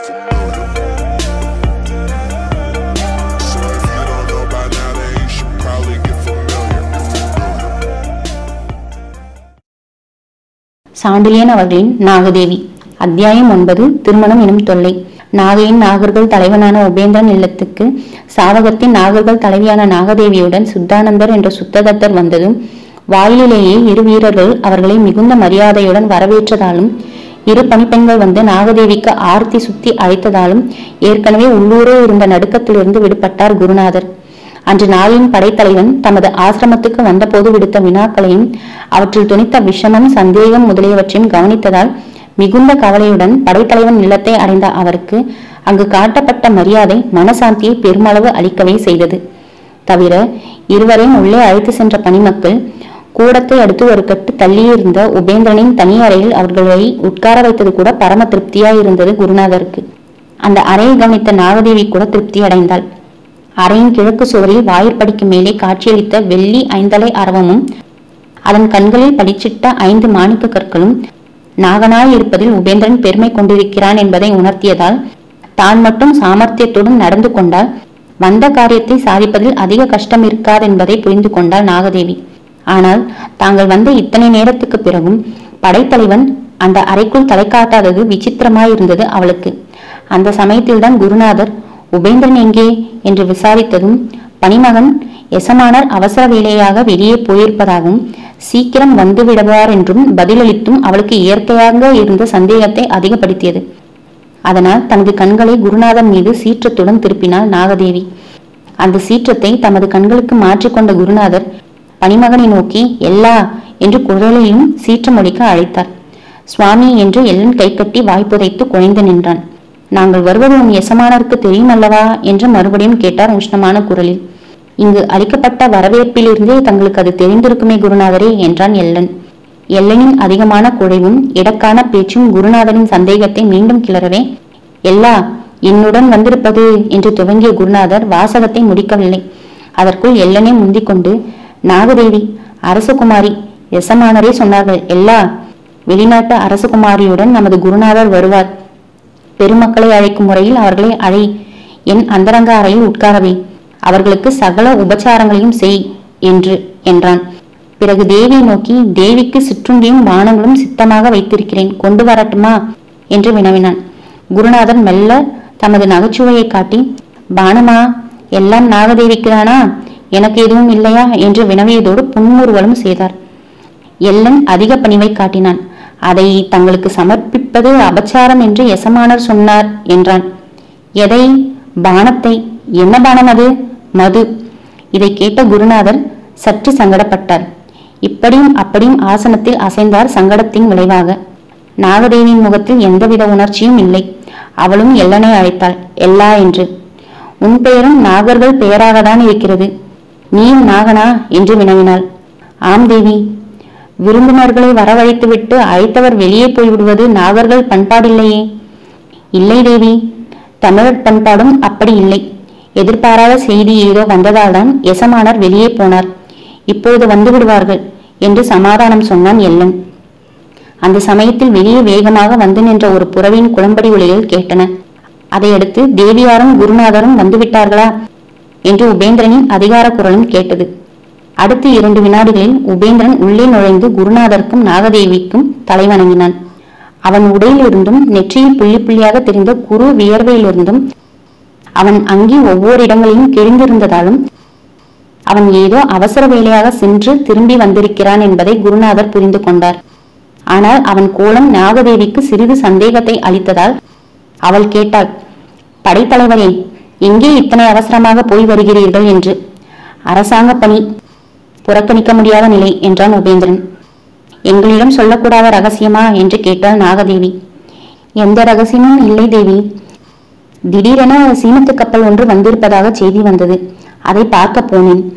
சாண்டிலியன் அவர்களின் நாகதேவி. அத்தியாயம் ஒன்பது திருமணம் எனும் தொல்லை. நாகையின் நாகர்கள் தலைவனான உபேந்திரன் இல்லத்துக்கு சாவகத்தின் நாகர்கள் தலைவியான நாகதேவியுடன் சுத்தானந்தர் என்ற சுத்ததத்தர் வந்ததும் வாயிலிலேயே இரு வீரர்கள் அவர்களை மிகுந்த மரியாதையுடன் வரவேற்றதாலும் இரு பணிப்பெண்கள் வந்து நாகதேவிக்கு ஆர்த்தி சுத்தி அழைத்ததாலும் ஏற்கனவே உள்ளூரே இருந்த நடுக்கத்திலிருந்து விடுபட்டார் குருநாதர். அன்று நாளின் படைத்தலைவன் தமது ஆசிரமத்துக்கு வந்தபோது விடுத்த வினாக்களையும் அவற்றில் துணித்த விஷமம் சந்தேகம் முதலியவற்றையும் கவனித்ததால் மிகுந்த கவலையுடன் படைத்தலைவன் நிலத்தை அடைந்த அவருக்கு அங்கு காட்டப்பட்ட மரியாதை மனசாந்தியை பெருமளவு அளிக்கவே செய்தது. தவிர இருவரையும் உள்ளே அழைத்து சென்ற பணிமக்கள் கூடத்தை அடுத்து ஒரு கட்டு தள்ளியிருந்த உபேந்திரனின் தனி அறையில் அவர்களை உட்கார வைத்தது கூட பரம திருப்தியாயிருந்தது குருநாதருக்கு. அந்த அறையை கவனித்த நாகதேவி கூட திருப்தி அடைந்தாள் அறையின் கிழக்கு சுவரில் வாயிற்படிக்கு மேலே காட்சியளித்த வெள்ளி ஐந்தலை அரவமும் அதன் கண்களில் படிச்சிட்ட ஐந்து மாணிக்க கற்களும் நாகனாய் இருப்பதில் உபேந்திரன் பெருமை கொண்டிருக்கிறான் என்பதை உணர்த்தியதால் தான் மட்டும் சாமர்த்தியத்துடன் நடந்து கொண்டால் வந்த காரியத்தை சாதிப்பதில் அதிக கஷ்டம் இருக்காது என்பதை புரிந்து கொண்டாள் நாகதேவி. ஆனால் தாங்கள் வந்த இத்தனை நேரத்துக்கு பிறகும் படைத்தலைவன் அந்த அறைக்குள் தலை காட்டாதது விசித்திரமாயிருந்தது அவளுக்கு. அந்த சமயத்தில்தான் குருநாதர் உபேந்திரன் எங்கே? என்று விசாரித்ததும் பணிமகன் எசமானர் அவசர வேலையாக வெளியே போயிருப்பதாகவும் சீக்கிரம் வந்துவிடுவார் என்றும் பதிலளித்தும் அவளுக்கு இயற்கையாக இருந்த சந்தேகத்தை அதிகப்படுத்தியது. அதனால் தனது கண்களை குருநாதன் மீது சீற்றத்துடன் திருப்பினாள் நாகதேவி. அந்த சீற்றத்தை தமது கண்களுக்கு மாற்றிக்கொண்ட குருநாதர் பணிமகனை நோக்கி எல்லா என்று குரலையும் சீற்றமொழிக்க அழைத்தார். சுவாமி என்று எல்லன் கைகட்டி வாய்ப்புதைத்து குழைந்து நின்றான். நாங்கள் வருவது உன் எசமானருக்கு தெரியும் அல்லவா? என்று மறுபடியும் கேட்டார் உஷ்ணமான குரலில். இங்கு அளிக்கப்பட்ட வரவேற்பிலிருந்தே தங்களுக்கு அது தெரிந்திருக்குமே குருநாதரே என்றான் எல்லன். எல்லனின் அதிகமான குழைவும் இடக்கான பேச்சும் குருநாதரின் சந்தேகத்தை மீண்டும் கிளறவே எல்லா என்னுடன் வந்திருப்பது என்று துவங்கிய குருநாதர் வாசகத்தை முடிக்கவில்லை. அதற்குள் எல்லனே முந்திக்கொண்டு நாகதேவி அரசகுமாரி எசமானரே சொன்னார்கள். எல்லா வெளிநாட்டு அரசகுமாரியுடன் நமது குருநாதர் வருவார். பெருமக்களை அழைக்கும் முறையில் அவர்களை அழை. என் அந்தரங்க அறையில் உட்காரவே. அவர்களுக்கு சகல உபச்சாரங்களையும் செய் என்று என்றான். பிறகு தேவியை நோக்கி தேவிக்கு சிற்றுண்டியும் பானங்களும் சித்தமாக வைத்திருக்கிறேன். கொண்டு வரட்டுமா? என்று வினவினான். குருநாதன் மெல்ல தமது நகைச்சுவையை காட்டி பானமா எல்லாம் நாகதேவிக்கு தானா எனக்கு எதுவும் இல்லையா என்று வினவியதோடு புன்முறுவலும் செய்தார். எல்லன் அதிக பணிவை காட்டினான். அதை தங்களுக்கு சமர்ப்பிப்பது அபச்சாரம் என்று எசமானர் சொன்னார் என்றான். எதை? பானத்தை. என்ன பானம் அது? மது. இதை கேட்ட குருநாதர் சற்று சங்கடப்பட்டார். இப்படியும் அப்படியும் ஆசனத்தில் அசைந்தார் சங்கடத்தின் விளைவாக. நாகதேவியின் முகத்தில் எந்தவித உணர்ச்சியும் இல்லை. அவளும் எல்லனை அழைத்தாள். எல்லா என்று. உன் பெயரும் நாகர்கள் பெயராகத்தான் இருக்கிறது. நீயும் நாகனா? என்று வினவினாள். ஆம் தேவி. விருந்தினர்களை வரவழைத்துவிட்டு அழைத்தவர் வெளியே போய்விடுவது நாகர்கள் பண்பாடில்லையே. இல்லை தேவி. தமிழர் பண்பாடும் அப்படி இல்லை. எதிர்பாராத செய்தி ஏதோ வந்ததால்தான் எசமானர் வெளியே போனார். இப்பொழுது வந்து விடுவார்கள் என்று சமாதானம் சொன்னான் எல்லன். அந்த சமயத்தில் வெளியே வேகமாக வந்து நின்ற ஒரு புறவின் குளம்படி ஒளிகள் கேட்டன. அதையடுத்து தேவியாரும் குருநாதரும் வந்துவிட்டார்களா? என்று உபேந்திரனின் அதிகார குரலும் கேட்டது. அடுத்த இரண்டு வினாடிகளில் உபேந்திரன் உள்ளே நுழைந்து குருநாதருக்கும் நாகதேவிக்கும் தலைவணங்கினான் அவன் உடையிலிருந்தும் நெற்றியில் புள்ளி புள்ளியாக தெரிந்த குரு வியர்வையிலிருந்தும் அவன் அங்கி ஒவ்வொரு இடங்களிலும் கிழிந்திருந்ததாலும் அவன் ஏதோ அவசர வேலையாக சென்று திரும்பி வந்திருக்கிறான் என்பதை குருநாதர் புரிந்து கொண்டார். ஆனால் அவன் கோலம் நாகதேவிக்கு சிறிது சந்தேகத்தை அளித்ததால் அவள் கேட்டாள் படைத்தலைவரே எங்கே இத்தனை அவசரமாக போய் வருகிறீர்கள் என்று? அரசாங்க பணி புறக்கணிக்க முடியாத நிலை என்றான் உபேந்திரன். எங்களிடம் சொல்லக்கூடாத ரகசியமா? என்று கேட்டாள் நாகதேவி. எந்த ரகசியமும் இல்லை தேவி. திடீரென சீனத்து கப்பல் ஒன்று வந்திருப்பதாக செய்தி வந்தது. அதை பார்க்க போனேன்.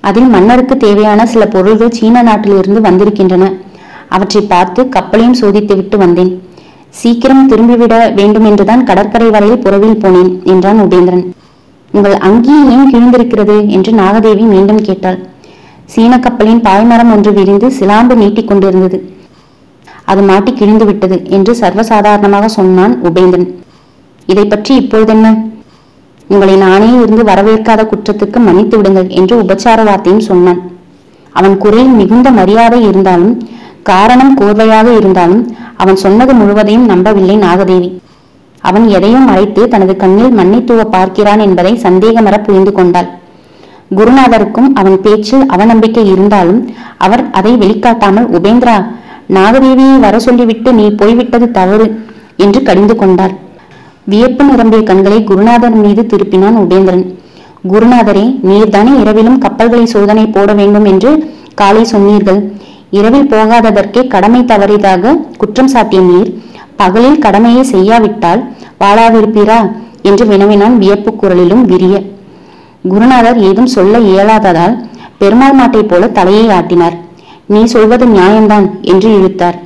அதில் மன்னருக்கு தேவையான சில பொருள்கள் சீன நாட்டிலிருந்து வந்திருக்கின்றன. அவற்றை பார்த்து கப்பலையும் சோதித்து விட்டு வந்தேன். சீக்கிரம் திரும்பிவிட வேண்டும் என்றுதான் கடற்கரை வரையில் புறவில் போனேன் என்றான் உபேந்திரன். உங்கள் அங்கி ஏன் கிழிந்திருக்கிறது? என்று நாகதேவி மீண்டும் கேட்டாள். சீன கப்பலின் பாய்மரம் ஒன்று விரிந்து சிலாம்பு நீட்டிக் கொண்டிருந்தது. அது மாட்டி கிழிந்து விட்டது என்று சர்வசாதாரணமாக சொன்னான் உபேந்திரன். இதை பற்றி இப்பொழுதென்ன? உங்களை நானே இருந்து வரவேற்காத குற்றத்துக்கு மன்னித்து விடுங்கள் என்று உபச்சார வார்த்தையும் சொன்னான். அவன் குரலில் மிகுந்த மரியாதை இருந்தாலும் காரணம் கோர்வையாக இருந்தாலும் அவன் சொன்னது முழுவதையும் நம்பவில்லை நாகதேவி. அவன் எதையும் மறைத்து தனது கண்ணில் மண்ணை தூவ பார்க்கிறான் என்பதை சந்தேகமர புரிந்து கொண்டாள். குருநாதருக்கும் அவன் பேச்சில் அவநம்பிக்கை இருந்தாலும் அவர் அதை வெளிக்காட்டாமல் உபேந்திரா நாகதேவியை வர சொல்லிவிட்டு நீ போய்விட்டது தவறு என்று கடிந்து கொண்டார் வியப்பு நிரம்பிய கண்களை குருநாதர் மீது திருப்பினான் உபேந்திரன். குருநாதரே நீர்தானே இரவிலும் கப்பல்களை சோதனை போட வேண்டும் என்று காலை சொன்னீர்கள். இரவில் போகாததற்கே கடமை தவறியதாக குற்றம் சாட்டிய நீர் பகலில் கடமையை செய்யாவிட்டால் வாழாவிருப்பீரா என்று வினவினான் வியப்பு குரலிலும் விரிய. குருநாதர் ஏதும் சொல்ல இயலாததால் பெருமாள் மாட்டைப் போல தலையை ஆட்டினார். நீ சொல்வது நியாயம்தான் என்று இழுத்தார்.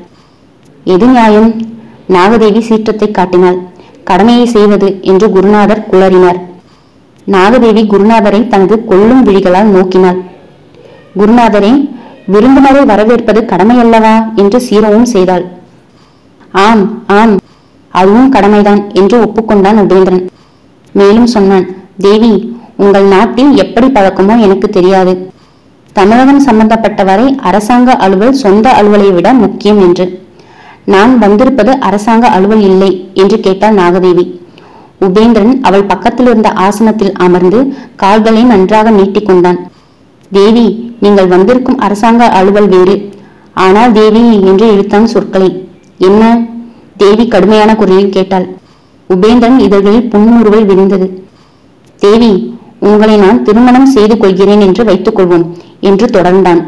எது நியாயம்? நாகதேவி சீற்றத்தை காட்டினாள். கடமையை செய்வது என்று குருநாதர் குளறினார். நாகதேவி குருநாதரை தனது கொள்ளும் விழிகளால் நோக்கினாள். குருநாதரே விருந்தினரை வரவேற்பது கடமையல்லவா? என்று சீரவும் செய்தாள். ஆம் ஆம். அதுவும் கடமைதான் என்று ஒப்புக்கொண்டான் உபேந்திரன். மேலும் சொன்னான் தேவி உங்கள் நாட்டில் எப்படி பழக்கமோ எனக்கு தெரியாது. தமிழகம் சம்பந்தப்பட்டவரை அரசாங்க அலுவல் சொந்த அலுவலை விட முக்கியம் என்று. நான் வந்திருப்பது அரசாங்க அலுவல் இல்லை என்று கேட்டாள் நாகதேவி. உபேந்திரன் அவள் பக்கத்தில் இருந்த ஆசனத்தில் அமர்ந்து கால்களை நன்றாக நீட்டிக்கொண்டான். தேவி நீங்கள் வந்திருக்கும் அரசாங்க அலுவல் வேறு. ஆனால் தேவி என்று இழுத்தான் சொற்களை. என்ன? தேவி கடுமையான குரலில் கேட்டாள். உபேந்திரன் இதழ்களில் புன்முறுவல் விரிந்தது தேவி உங்களை நான் திருமணம் செய்து கொள்கிறேன் என்று வைத்துக் கொள்வோம் என்று தொடர்ந்தான்.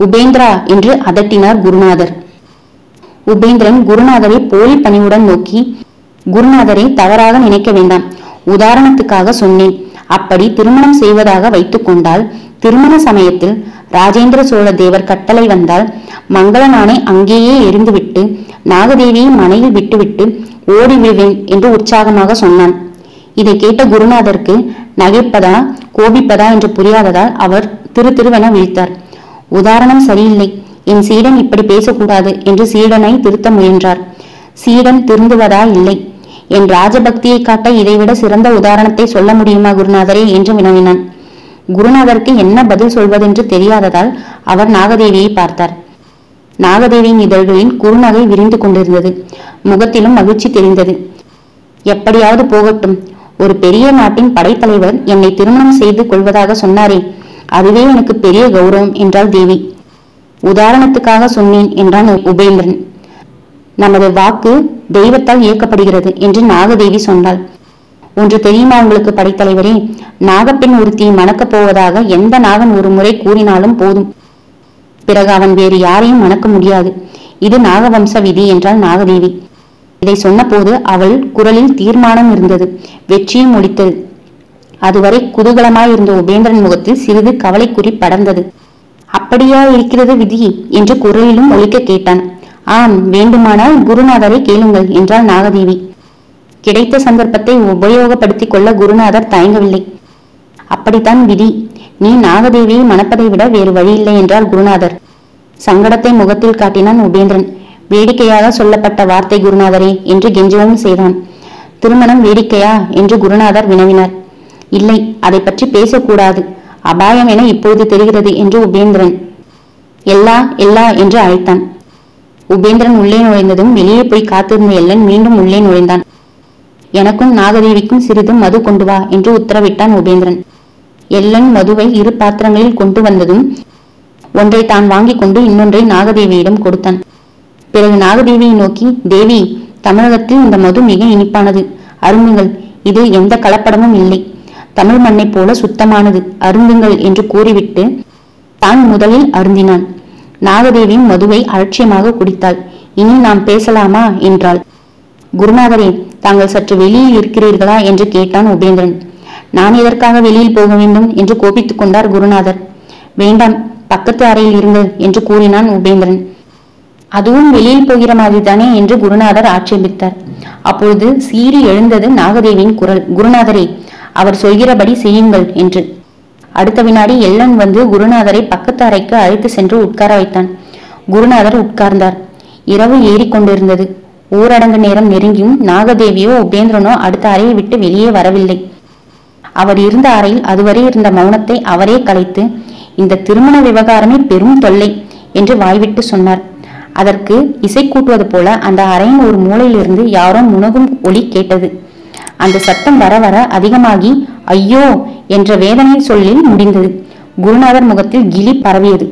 உபேந்திரா என்று அதட்டினார் குருநாதர். உபேந்திரன் குருநாதரை போலி பணிவுடன் நோக்கி குருநாதரை தவறாக நினைக்க வேண்டாம். உதாரணத்துக்காக சொன்னேன். அப்படி திருமணம் செய்வதாக வைத்துக் கொண்டால் திருமண சமயத்தில் ராஜேந்திர சோழ தேவர் கட்டளை வந்தால் மங்களனானை அங்கேயே எரிந்துவிட்டு நாகதேவியை மனையில் விட்டுவிட்டு ஓடி விடுவேன் என்று உற்சாகமாக சொன்னான். இதை கேட்ட குருநாதருக்கு நகைப்பதா கோபிப்பதா என்று புரியாததால் அவர் திரு திருவென விழித்தார். உதாரணம் சரியில்லை. என் சீடன் இப்படி பேசக்கூடாது என்று சீடனை திருத்த முயன்றார். சீடன் திருந்துவதா இல்லை. என் ராஜபக்தியை காட்ட இதைவிட சிறந்த உதாரணத்தை சொல்ல முடியுமா குருநாதரே? என்று வினவினான். குருநாதருக்கு என்ன பதில் சொல்வதென்று தெரியாததால் அவர் நாகதேவியை பார்த்தார். நாகதேவியின் இதழ்களின் குறுநகை விரிந்து கொண்டிருந்தது. முகத்திலும் மகிழ்ச்சி தெரிந்தது. எப்படியாவது போகட்டும். ஒரு பெரிய நாட்டின் படைத்தலைவர் என்னை திருமணம் செய்து கொள்வதாக சொன்னாரே. அதுவே எனக்கு பெரிய கௌரவம் என்றாள் தேவி. உதாரணத்துக்காக சொன்னேன் என்றான் உபேந்திரன். நமது வாக்கு தெய்வத்தால் இயக்கப்படுகிறது என்று நாகதேவி சொன்னாள். ஒன்று தெரியுமா உங்களுக்கு படைத்தலைவரே? நாகப்பெண் ஒருத்தியை மணக்கப் போவதாக எந்த நாகன் ஒரு முறை கூறினாலும் போதும். பிறகு அவன் வேறு யாரையும் மணக்க முடியாது. இது நாகவம்ச விதி என்றாள் நாகதேவி. இதை சொன்னபோது அவள் குரலில் தீர்மானம் இருந்தது. வெற்றியும் ஒலித்தது. அதுவரை குதூகலமாயிருந்த உபேந்திரன் முகத்தில் சிறிது கவலைக்குறி படர்ந்தது. அப்படியா இருக்கிறது விதி என்று குரலிலும் ஒலிக்க கேட்டான். ஆம் வேண்டுமானால் குருநாதரை கேளுங்கள் என்றாள் நாகதேவி. கிடைத்த சந்தர்ப்பத்தை உபயோகப்படுத்திக் கொள்ள குருநாதர் தயங்கவில்லை. அப்படித்தான் விதி. நீ நாகதேவியை மணப்பதை விட வேறு வழியில்லை என்றார் குருநாதர். சங்கடத்தை முகத்தில் காட்டினான் உபேந்திரன். வேடிக்கையாக சொல்லப்பட்ட வார்த்தை குருநாதரே என்று கெஞ்சவும் செய்தான். திருமணம் வேடிக்கையா என்று குருநாதர் வினவினார். இல்லை அதை பற்றி பேசக்கூடாது. அபாயம் என இப்பொழுது தெரிகிறது என்று உபேந்திரன். எல்லா எல்லா என்று அழைத்தான். உபேந்திரன் உள்ளே நுழைந்ததும் வெளியே போய் காத்திருந்த எல்லன் மீண்டும் உள்ளே நுழைந்தான். எனக்கும் நாகதேவிக்கும் சிறிது மது கொண்டு வா என்று உத்தரவிட்டான் உபேந்திரன். எல்லன் மதுவை இரு பாத்திரங்களில் கொண்டு வந்ததும் ஒன்றை தான் வாங்கிக் கொண்டு இன்னொன்றை நாகதேவியிடம் கொடுத்தான். பிறகு நாகதேவியை நோக்கி தேவி தமிழகத்தில் இந்த மது மிக இனிப்பானது. அருந்துங்கள். இதில் எந்த கலப்படமும் இல்லை. தமிழ் மண்ணைப் போல சுத்தமானது. அருந்துங்கள் என்று கூறிவிட்டு தான் முதலில் அருந்தினான். நாகதேவியும் மதுவை அலட்சியமாக குடித்தாள். இனி நாம் பேசலாமா? என்றாள். குருநாதரே தாங்கள் சற்று வெளியில் இருக்கிறீர்களா? என்று கேட்டான் உபேந்திரன். நான் எதற்காக வெளியில் போக வேண்டும்? என்று கோபித்துக் கொண்டார் குருநாதர். வேண்டாம் பக்கத்து அறையில் இருங்கள் என்று கூறினான் உபேந்திரன். அதுவும் வெளியில் போகிற மாதிரிதானே? என்று குருநாதர் ஆட்சேபித்தார். அப்பொழுது சீறி எழுந்தது நாகதேவியின் குரல். குருநாதரே அவர் சொல்கிறபடி செய்யுங்கள் என்று. அடுத்த வினாடி எல்லன் வந்து குருநாதரை பக்கத்து அறைக்கு அழைத்து சென்று உட்கார வைத்தான். குருநாதர் உட்கார்ந்தார். இரவு ஏறிக்கொண்டிருந்தது ஊரடங்கு நேரம் நெருங்கியும் நாகதேவியோ உபேந்திரனோ அடுத்த அறையை விட்டு வெளியே வரவில்லை. அவர் இருந்த அறையில் அதுவரை இருந்த மௌனத்தை அவரே கலைத்து இந்த திருமண விவகாரமே பெரும் தொல்லை என்று வாய்விட்டு சொன்னார். அதற்கு இசை கூட்டுவது போல அந்த அறையின் ஒரு மூலையிலிருந்து யாரோ முனகும் ஒலி கேட்டது. அந்த சத்தம் வர வர அதிகமாகி ஐயோ என்ற வேதனை சொல்லில் முடிந்தது. குருநாதர் முகத்தில் கிளி பரவியது.